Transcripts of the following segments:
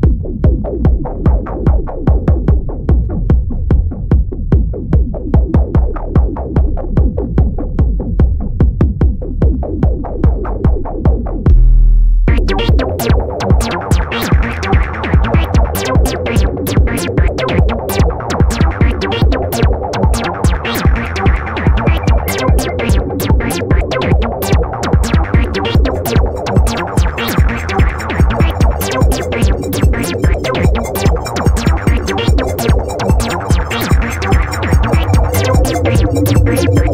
Thank you. Filmed it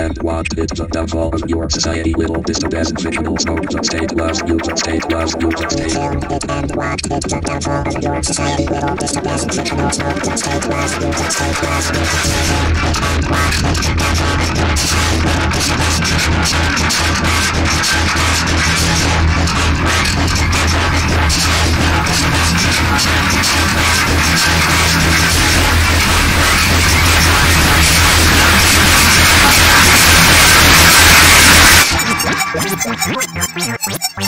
and watched it. The downfall of your society. Little dystopian fictional smoke. The state was you. The state was you. The state. and watched it. The downfall of your society. Little dystopian fictional smoke. The state was you. The state was you. Filmed it and watched it. The downfall of your society. Society.